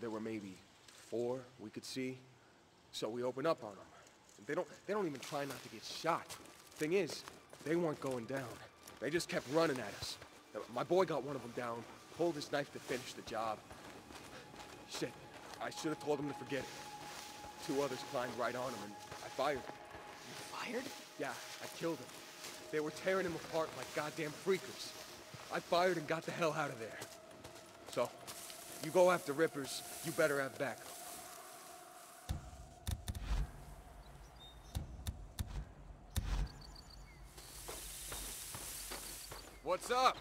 there were maybe four we could see. So we open up on them. They don't, they don't even try not to get shot. Thing is, they weren't going down. They just kept running at us. My boy got one of them down, pulled his knife to finish the job. Shit, I should have told him to forget it. Two others climbed right on him and I fired. You fired? Yeah, I killed him. They were tearing him apart like goddamn freakers. I fired and got the hell out of there. You go after Rippers, you better have backup. What's up?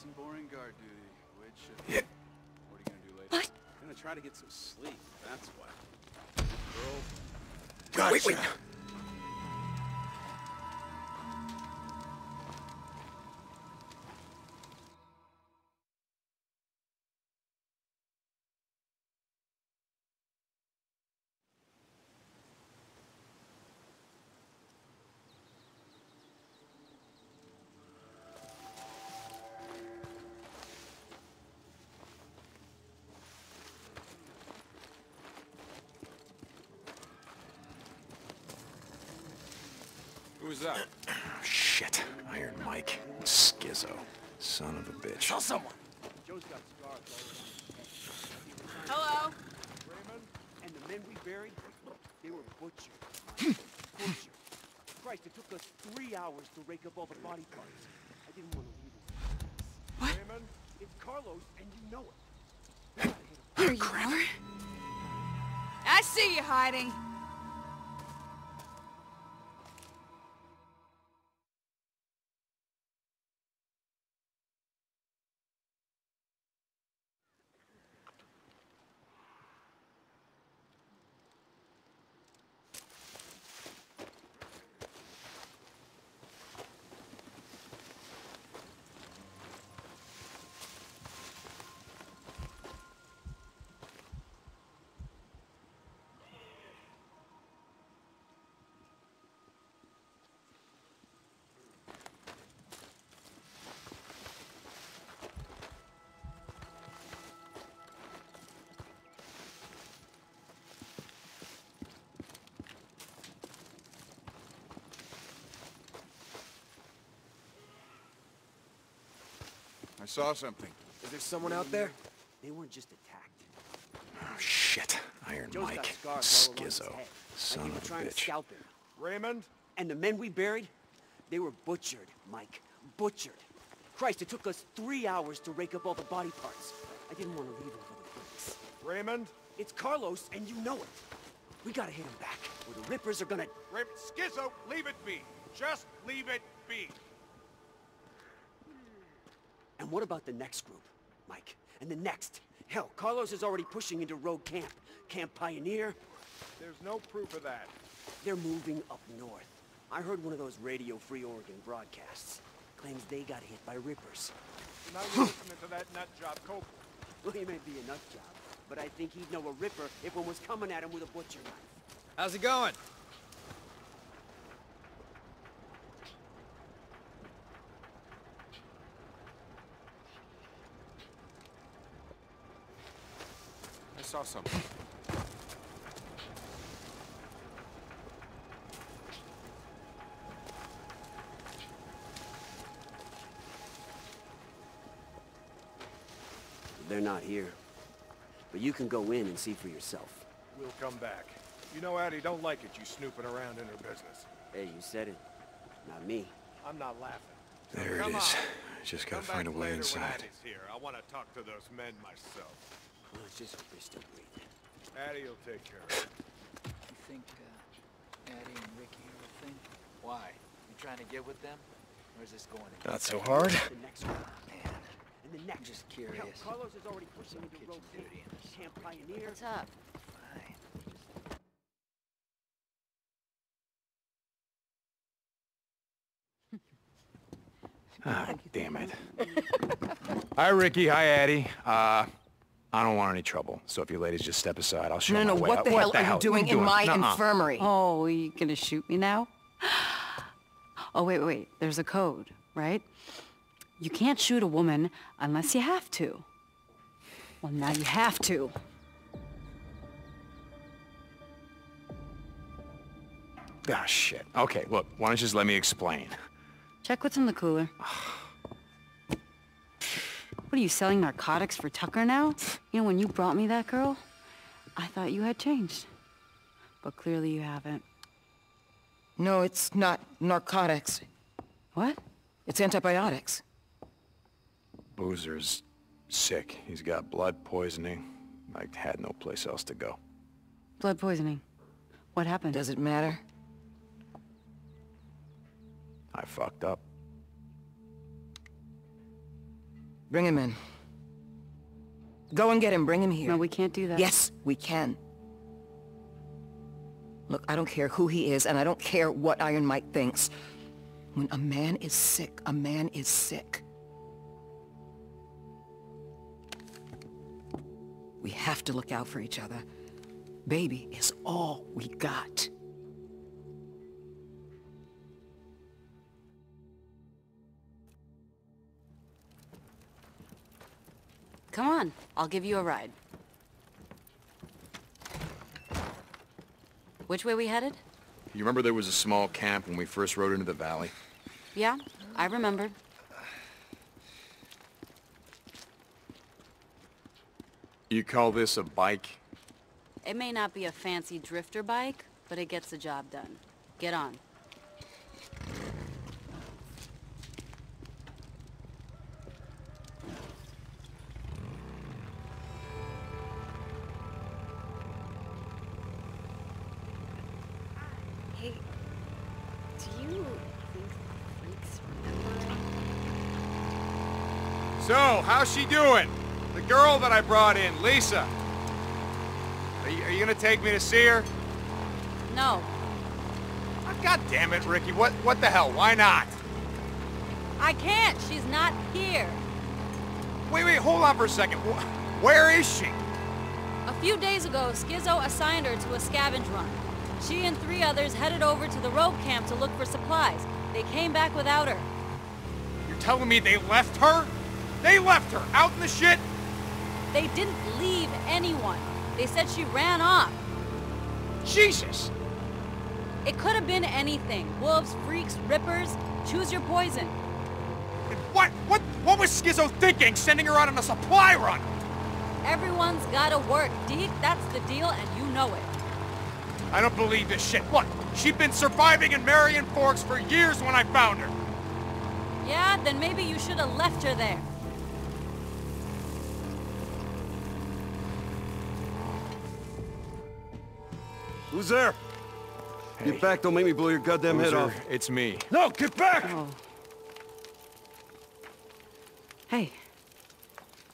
Nice and boring guard duty, which... Uh, Yeah. What are you gonna do later? What? Gonna try to get some sleep, that's what. Girl, Gotcha. Wait, wait. Who's that? Shit. Iron Mike. Skizzo. Son of a bitch. Saw someone. Joe's got scars all over his head. Hello? Raymond? And the men we buried, they were butchered. butchered. Christ, it took us three hours to rake up all the body parts. I didn't want to leave him. What? Raymond? It's Carlos, and you know it. Here you are. I see you hiding. Saw something. Is there someone out there? They weren't just attacked. Oh, shit. Iron Joe's Mike. scars all around his Skizzo. head. Son like of a trying to bitch. scalp him. Raymond? And the men we buried, they were butchered, Mike. Butchered. Christ, it took us three hours to rake up all the body parts. I didn't want to leave him for the freaks. Raymond? It's Carlos, and you know it. We gotta hit him back, or the Rippers are gonna... Raymond, Skizzo, leave it be. Just leave it be. And what about the next group, Mike? And the next? Hell, Carlos is already pushing into Rogue Camp. Camp Pioneer. There's no proof of that. They're moving up north. I heard one of those Radio Free Oregon broadcasts. Claims they got hit by Rippers. Now you're listening to that nut job, Cope. Well, he may be a nut job, but I think he'd know a Ripper if one was coming at him with a butcher knife. How's it going? Saw something. They're not here. But you can go in and see for yourself. We'll come back. You know Addie don't like it, you snooping around in her business. Hey, you said it. Not me. I'm not laughing. There it come is. on. Just gotta find a way inside. Here. I want to talk to those men myself. Well, let's just hope they still breathe. Addie will take care of it. You think uh, Addie and Ricky are a thing? Why? You trying to get with them? Or is this going in? Not so hard. The next one. Man, And the I'm next. just Hell, curious. Carlos is already pushing Some me to kitchen rotate. duty in this. Camp Pioneer. What's up? Fine. Ah, damn it. Hi, Ricky. Hi, Addie. Uh, I don't want any trouble, so if you ladies just step aside, I'll show No, my no, way what out. the hell are hell? you doing in my Nuh-uh. infirmary? Oh, are you gonna shoot me now? Oh, wait, wait. There's a code, right? You can't shoot a woman unless you have to. Well, now you have to. Ah, shit. Okay, look, why don't you just let me explain? Check what's in the cooler. What are you selling narcotics for Tucker now? You know, when you brought me that girl, I thought you had changed. But clearly you haven't. No, it's not narcotics. What? It's antibiotics. Boozer's sick. He's got blood poisoning. I had no place else to go. Blood poisoning. What happened? Does it matter? I fucked up. Bring him in. Go and get him. Bring him here. No, we can't do that. Yes, we can. Look, I don't care who he is, and I don't care what Iron Mike thinks. When a man is sick, a man is sick. We have to look out for each other. Baby is all we got. Come on, I'll give you a ride. Which way we headed? You remember there was a small camp when we first rode into the valley? Yeah, I remember. You call this a bike? It may not be a fancy drifter bike, but it gets the job done. Get on. So, how's she doing? The girl that I brought in, Lisa. Are you, are you gonna take me to see her? No, Ah, God damn it, Ricky. What, what the hell? Why not? I can't. She's not here. Wait, wait, hold on for a second. Where is she? A few days ago, Skizzo assigned her to a scavenge run. She and three others headed over to the road camp to look for supplies. They came back without her. You're telling me they left her? They left her out in the shit? They didn't leave anyone. They said she ran off. Jesus! It could have been anything. Wolves, freaks, rippers. Choose your poison. And What, what, what was Skizzo thinking, sending her out on a supply run? Everyone's gotta work, Deke. That's the deal, and you know it. I don't believe this shit. What? She'd been surviving in Marion Forks for years when I found her. Yeah, then maybe you should have left her there. Who's there? Hey. Get back, don't make me blow your goddamn head off. It's me. No, get back! Oh. Hey.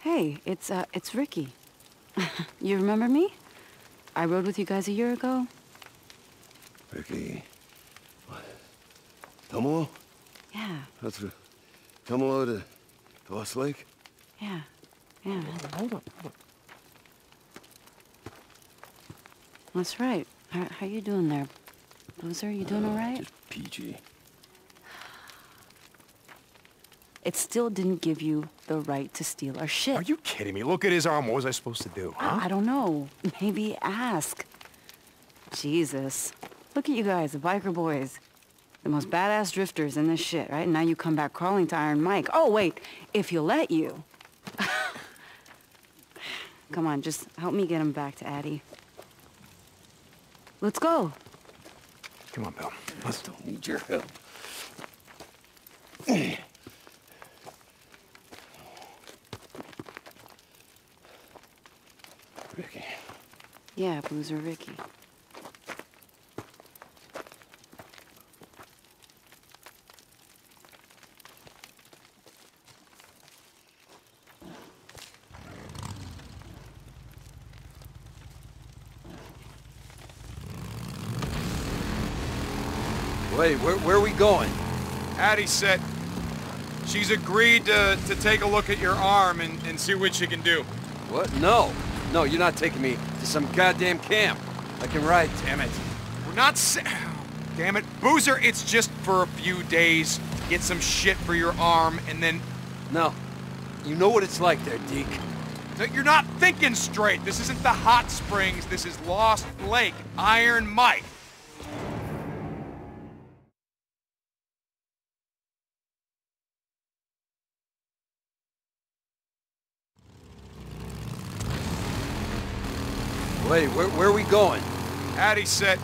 Hey, it's, uh, it's Ricky. you remember me? I rode with you guys a year ago. Ricky. What? Tumalo? Yeah, That's the... Tumalo to... to Lost Lake? yeah, yeah. Hold on, hold on. That's right. How, how you doing there? Boozer, you doing all right? Just PG. It still didn't give you the right to steal our shit. Are you kidding me? Look at his arm. What was I supposed to do, huh? I don't know. Maybe ask. Jesus. Look at you guys, the biker boys. The most badass drifters in this shit, right? And now you come back crawling to Iron Mike. Oh, wait, if he'll let you. come on, just help me get him back to Addie. Let's go. Come on, Bill. Let's Don't need your help. Ricky. Yeah, Boozer Ricky. Wait, where, where are we going? Addie said she's agreed to, to take a look at your arm and, and see what she can do. What? No. No, you're not taking me to some goddamn camp. I can ride, damn it. We're not Damn it. Boozer, it's just for a few days. Get some shit for your arm, and then... No. You know what it's like there, Deke. No, You're not thinking straight. This isn't the hot springs. This is Lost Lake. Iron Mike. Wait, where, where are we going? Addie said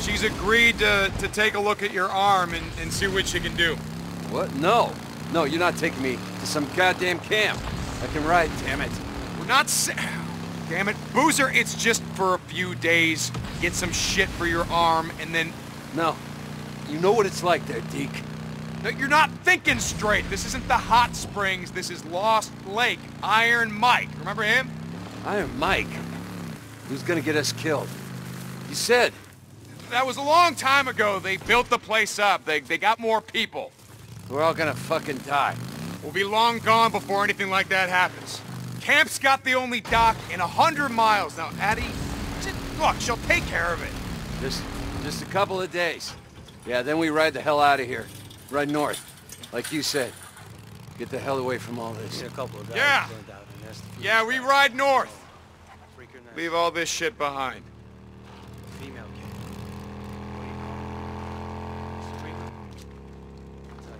she's agreed to, to take a look at your arm and, and see what she can do. What? No. No, you're not taking me to some goddamn camp. I can ride, damn it. We're not sa- Damn it. Boozer, it's just for a few days. Get some shit for your arm, and then... No. You know what it's like there, Deke. No, You're not thinking straight. This isn't the hot springs. This is Lost Lake. Iron Mike. Remember him? Iron Mike. Who's gonna get us killed? You said. That was a long time ago. They built the place up. They, they got more people. We're all gonna fucking die. We'll be long gone before anything like that happens. Camp's got the only dock in a hundred miles. Now, Addie, just, look, she'll take care of it. Just, just a couple of days. Yeah, then we ride the hell out of here. Ride north. Like you said. Get the hell away from all this. Yeah. A couple of days. Yeah. Yeah, we ride north. Leave all this shit behind. Female kid. What do you call her? Streamer? I'll tell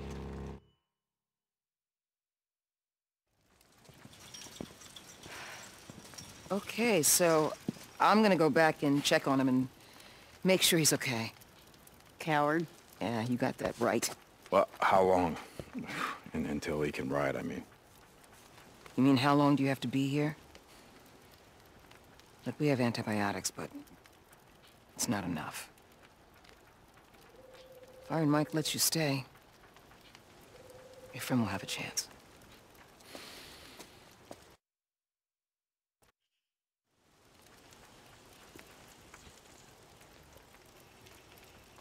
you. Okay, so I'm gonna go back and check on him and make sure he's okay. Coward. Yeah, you got that right. Well, how long? And until he can ride, I mean. You mean how long do you have to be here? Look, we have antibiotics, but it's not enough. If Iron Mike lets you stay, your friend will have a chance.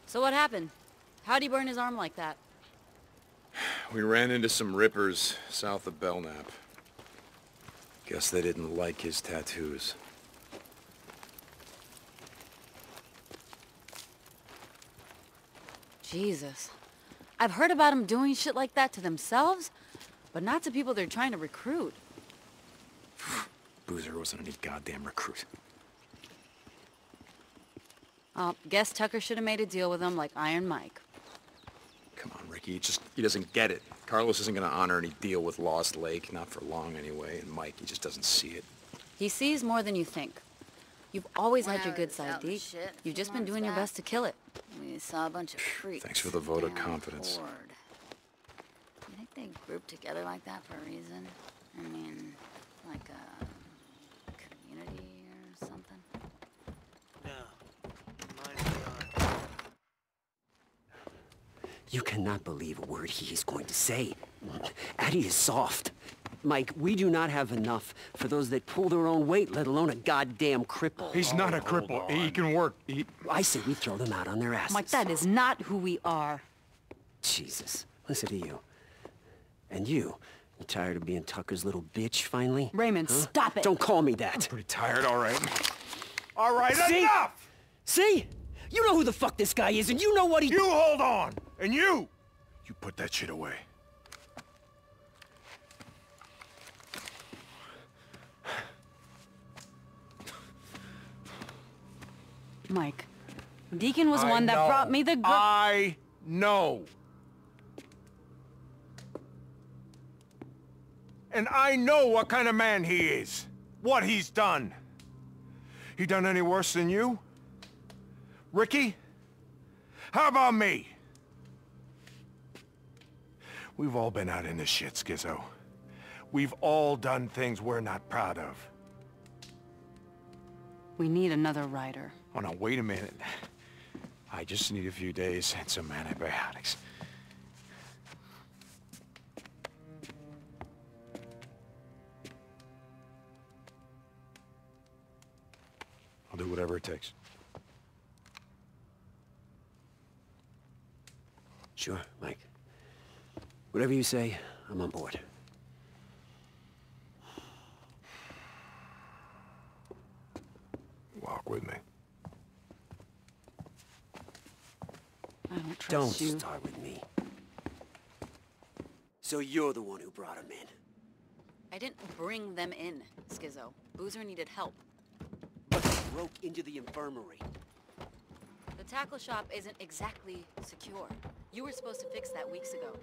So what happened? How'd he burn his arm like that? We ran into some rippers south of Belknap. Guess they didn't like his tattoos. Jesus. I've heard about them doing shit like that to themselves, but not to people they're trying to recruit. Boozer wasn't any goddamn recruit. Oh, guess Tucker should have made a deal with him like Iron Mike. Come on, Ricky. He just he doesn't get it. Carlos isn't gonna honor any deal with Lost Lake, not for long anyway. And Mike, he just doesn't see it. He sees more than you think. You've always When had your good side, out Deke. You've just been months doing your best to kill it. We saw a bunch of freaks. Thanks for the vote of confidence. Ford. You think they grouped together like that for a reason? I mean, like a community or something? No. You cannot believe a word he is going to say. Addie is soft. Mike, we do not have enough for those that pull their own weight, let alone a goddamn cripple. He's not a oh, cripple. He can work. He... I say we throw them out on their asses. Mike, that is not who we are. Jesus, listen to you. And you, you tired of being Tucker's little bitch finally? Raymond, Huh? stop it. Don't call me that. I'm pretty tired, all right. All right, See? enough! See? You know who the fuck this guy is, and you know what he- You hold on! And you! You put that shit away. Mike, Deacon was I one that know. brought me the gr- I know. And I know what kind of man he is. What he's done. He done any worse than you? Ricky? How about me? We've all been out in this shit, Skizzo. We've all done things we're not proud of. We need another rider. Oh, no, wait a minute. I just need a few days and some antibiotics. I'll do whatever it takes. Sure, Mike. Whatever you say, I'm on board. Walk with me. I don't trust Don't start with me. So you're the one who brought him in. I didn't bring them in, Skizzo. Boozer needed help. But he broke into the infirmary. The tackle shop isn't exactly secure. You were supposed to fix that weeks ago.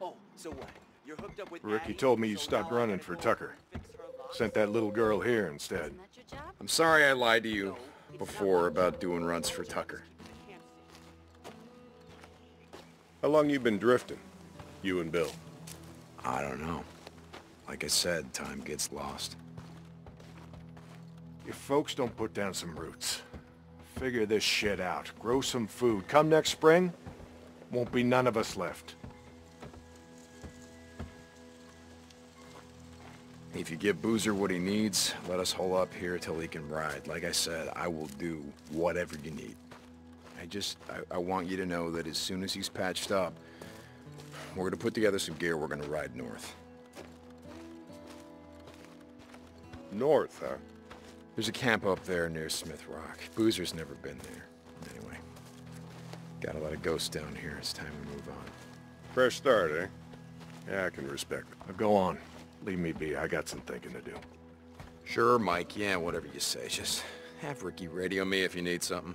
Oh, so what? You're hooked up with Ricky Addie, told me you so stopped running for Tucker. fix her loss? Sent that little girl here instead. Isn't that your job? I'm sorry I lied to you before about doing runs for Tucker. How long you been drifting? You and Bill? I don't know. Like I said, time gets lost. If folks don't put down some roots, figure this shit out, grow some food, come next spring, won't be none of us left. If you give Boozer what he needs, let us hole up here till he can ride. Like I said, I will do whatever you need. Just, I, I want you to know that as soon as he's patched up, we're gonna put together some gear, we're gonna ride north. North, huh? There's a camp up there near Smith Rock. Boozer's never been there. Anyway, got a lot of ghosts down here. It's time to move on. Fresh start, eh? Yeah, I can respect it. Now go on. Leave me be. I got some thinking to do. Sure, Mike. Yeah, whatever you say. Just have Ricky radio me if you need something.